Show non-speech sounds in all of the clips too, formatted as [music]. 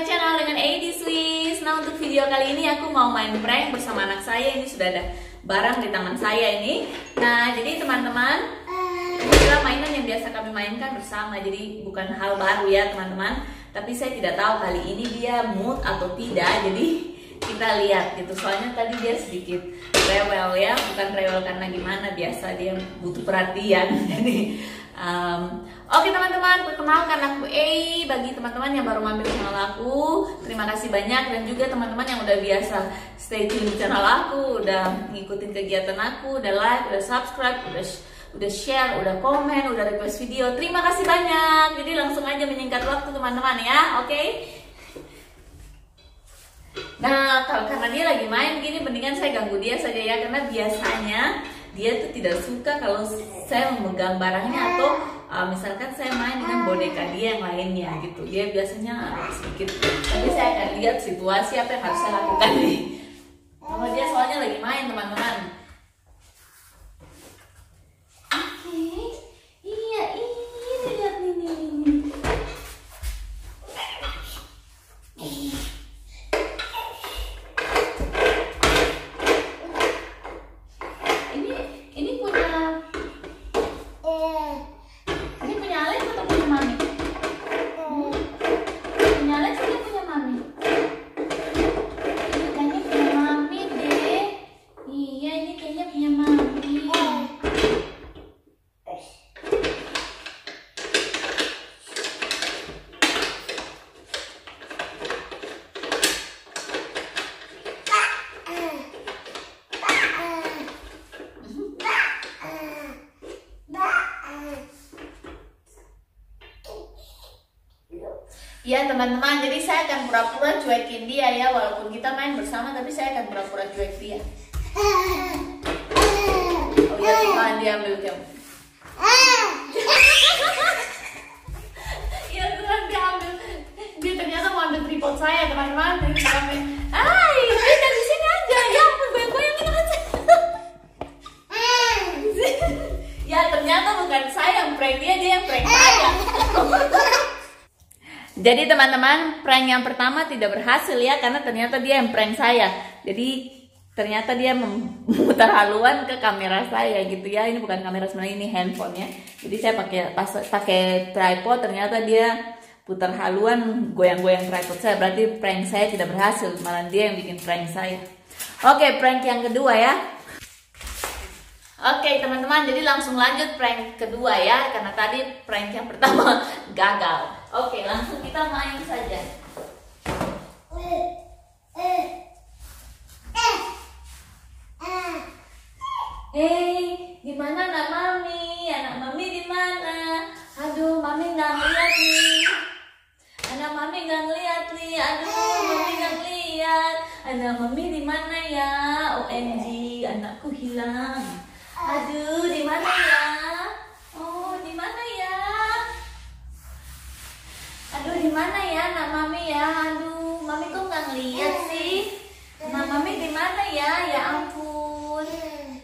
channel dengan AD Swiss. Nah untuk video kali ini aku mau main prank bersama anak saya. Ini sudah ada barang di tangan saya ini. Nah jadi teman-teman, adalah mainan yang biasa kami mainkan bersama. Jadi bukan hal baru ya teman-teman. Tapi saya tidak tahu kali ini dia mood atau tidak. Jadi kita lihat gitu. Soalnya tadi dia sedikit rewel ya, bukan rewel karena gimana. Biasa dia butuh perhatian. [laughs] Jadi Um, Oke teman-teman, perkenalkan aku A bagi teman-teman yang baru mampir channel aku. Terima kasih banyak dan juga teman-teman yang udah biasa stay tune di channel aku, udah ngikutin kegiatan aku, udah like, udah subscribe, udah udah share, udah komen, udah request video. Terima kasih banyak. Jadi langsung aja menyingkat waktu teman-teman ya, oke? Nah, kalau karena dia lagi main gini, mendingan saya ganggu dia saja ya, karena biasanya dia tuh tidak suka kalau saya memegang barangnya atau uh, misalkan saya main dengan boneka dia yang lainnya gitu. Dia biasanya agak sedikit, tapi saya akan lihat situasi apa yang harus saya lakukan nih. Kalau dia soalnya lagi main teman-teman. Oke, iya ini lihat nih nih nih. Ini ini punya ini punya Alex atau punya Mami? Hmm? Punya Alex atau punya Mami? Ini kayaknya punya Mami deh. Iya, ini kayaknya punya Mami. Ya teman-teman, jadi saya akan pura-pura cuekin dia ya Walaupun kita main bersama, tapi saya akan pura-pura cuek dia. Oh iya, Tuhan, dia ambil jam. Iya Tuhan, dia ambil. Dia ternyata mau ambil tripod saya teman-teman. Jadi dia jadi teman-teman, prank yang pertama tidak berhasil ya karena ternyata dia yang prank saya. Jadi ternyata dia [laughs] memutar haluan ke kamera saya gitu ya. Ini bukan kamera sebenarnya ini handphone ya. Jadi saya pakai pakai tripod ternyata dia putar haluan goyang-goyang tripod saya. Berarti prank saya tidak berhasil, malah dia yang bikin prank saya. Oke, prank yang kedua ya. Oke teman-teman, jadi langsung lanjut prank kedua ya Karena tadi prank yang pertama [laughs] gagal Oke, langsung kita main saja Hei, di mana anak mami? Anak mami di mana? Aduh, mami nggak ngeliat nih. Anak mami nggak ngeliat nih. Aduh, mami nggak ngeliat. Anak mami di mana ya? OMG, anakku hilang. Aduh, di mana ya? Oh, di mana ya? Aduh, di mana ya anak mami ya? Aduh, mami kok nggak ngeliat sih? Anak mami di mana ya? Ya ampun.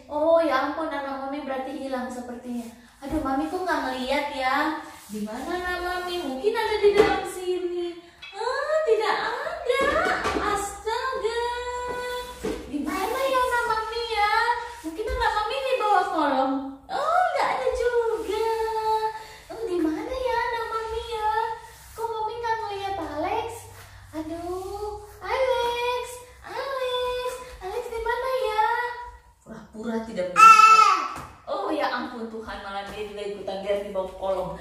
Oh, ya ampun, anak mami berarti hilang sepertinya. Aduh, mami kok nggak ngeliat ya? Di mana anak mami? Mungkin ada di dalam sini. Ah, tidak ada. Astaga. Di mana ya anak mami ya? Mungkin anak mami di bawah kolong. Oh, nggak ada juga. Oh, di mana ya anak mami ya? Kok mami nggak ngeliat Alex? Aduh, Alex, Alex, Alex di mana ya? Pura-pura tidak melihat. Oh ya ampun Tuhan malah dia juga ikutan dia di bawah kolong.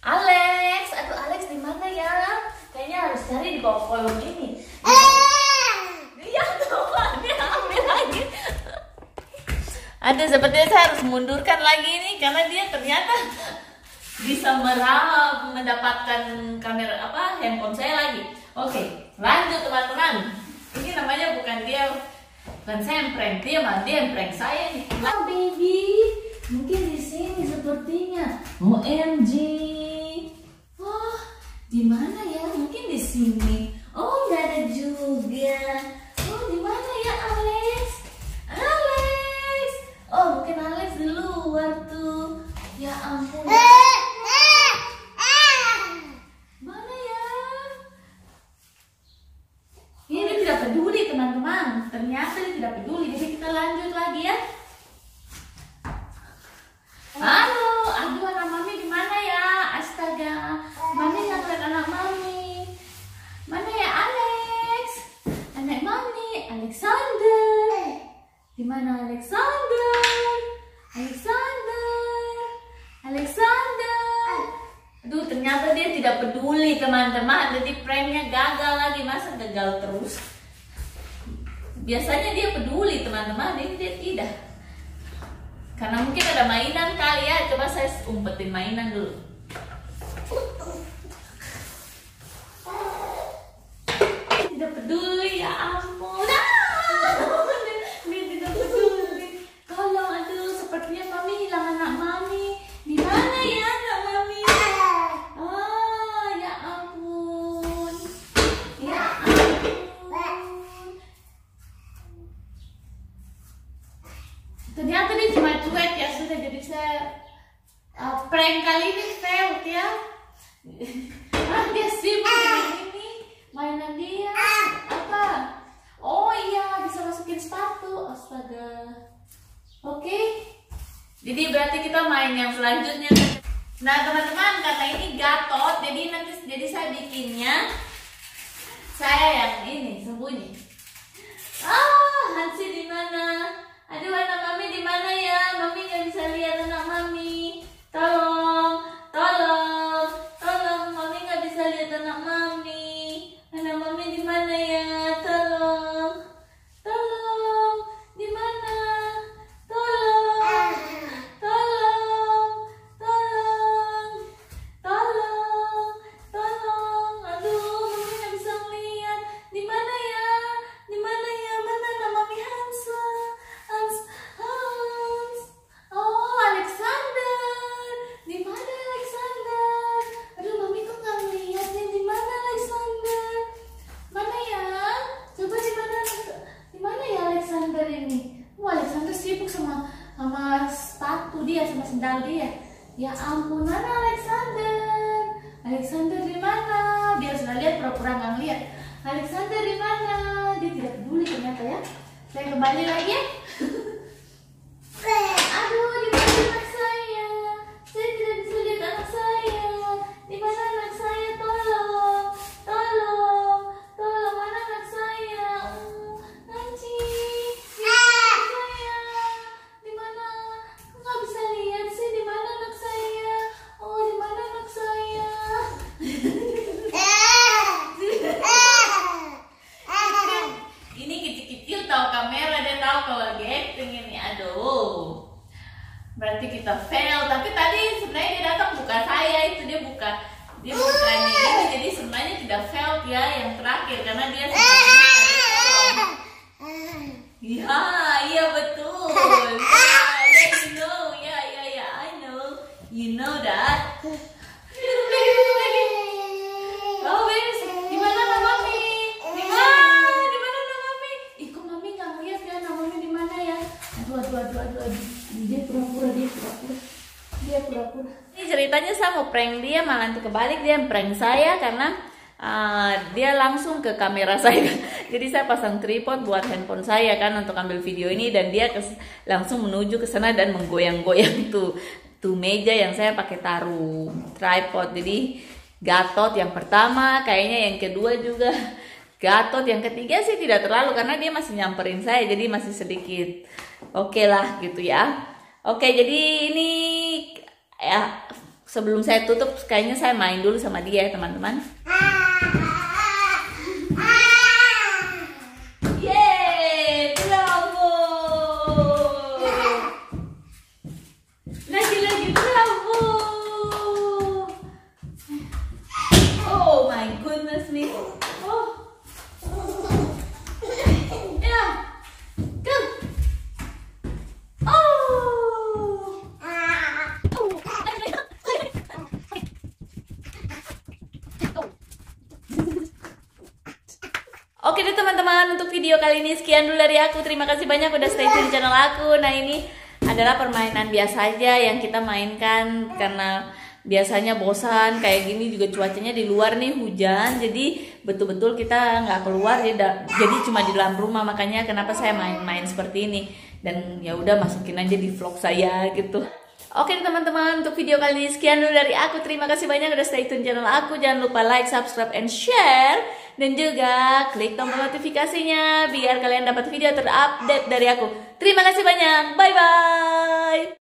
Alex, aduh Alex di mana ya? Kayaknya harus cari di bawah kolong ini. Iya Tuhan, dia ambil lagi. Ada sepertinya saya harus mundurkan lagi ini karena dia ternyata bisa meraup mendapatkan kamera apa handphone saya lagi. Oke, lanjut teman-teman. Ini namanya bukan dia Bukan sempreng, dia mah sempreng Saya nih. Oh, baby, mungkin di sini sepertinya. OMG. Teman-teman. Ternyata dia tidak peduli. Jadi kita lanjut lagi ya. Halo, aduh anak mami di mana ya? Astaga, mami nggak ngeliat anak mami. Mana ya Alex? Anak mami, Alexander. Di mana Alexander? Alexander, Alexander. Aduh, ternyata dia tidak peduli teman-teman. Jadi pranknya gagal lagi, masa gagal terus? Biasanya dia peduli teman-teman, ini dia tidak. Karena mungkin ada mainan kali ya. Coba saya umpetin mainan dulu. Tidak peduli ya ampun. Ah! Dia tidak peduli. Tolong aduh sepertinya mami hilang anak mami. Di mana ya anak mami? Ah, ya ampun. Ya ampun. Ternyata dia cuma cuek ya sudah jadi saya uh, prank kali ini failed ya. ah dia sibuk dengan ini mainan dia apa? Oh iya bisa masukin sepatu. Astaga. Oke. Jadi berarti kita main yang selanjutnya. Nah teman-teman karena ini gatot jadi nanti jadi saya bikinnya saya yang ini sembunyi. Ah, Hansi di mana? Aduh, anak mami di mana ya? Mami nggak bisa lihat anak mami. Tolong, dia, sama sendal dia. Ya ampun, mana Alexander? Alexander di mana? Dia sudah lihat pura-pura nggak lihat. Alexander di mana? Dia tidak peduli ternyata ya. Saya kembali lagi ya. Tahu kamera dia tahu kalau lagi acting ini aduh. Berarti kita fail. Tapi tadi sebenarnya dia datang buka saya itu dia buka dia bukanya ini. Jadi sebenarnya tidak fail ya yang terakhir karena dia tolong. iya iya betul. [laughs] Ya yeah, you know ya ya ya I know. You know that Duduk lagi, duduk lagi. Oh, wait, di mana anak mami? Di mana? Di mana anak mami? Ih, kok mami nggak ngeliat ya anak mami di mana ya? Aduh, aduh, aduh, aduh, aduh. Dia pura-pura, dia pura-pura. Dia pura-pura. Ini prank dia, malah nanti kebalik dia prank saya karena uh, dia langsung ke kamera [laughs] saya. Jadi saya pasang tripod buat handphone saya kan untuk ambil video ini dan dia kes- langsung menuju ke sana dan menggoyang-goyang [laughs] tuh tuh meja yang saya pakai taruh tripod. Jadi Gatot yang pertama, kayaknya yang kedua juga Gatot, yang ketiga sih tidak terlalu karena dia masih nyamperin saya jadi masih sedikit oke lah gitu ya. Oke, jadi ini ya sebelum saya tutup kayaknya saya main dulu sama dia ya teman-teman. Oke deh teman-teman, untuk video kali ini sekian dulu dari aku. Terima kasih banyak udah stay tune channel aku. Nah ini adalah permainan biasa aja yang kita mainkan karena biasanya bosan kayak gini juga cuacanya di luar nih hujan. Jadi betul-betul kita nggak keluar jadi, jadi cuma di dalam rumah. Makanya kenapa saya main-main seperti ini? Dan ya udah masukin aja di vlog saya gitu. Oke teman-teman untuk video kali ini sekian dulu dari aku. Terima kasih banyak udah stay tune channel aku. Jangan lupa like subscribe and share dan juga klik tombol notifikasinya biar kalian dapat video terupdate dari aku. Terima kasih banyak. Bye bye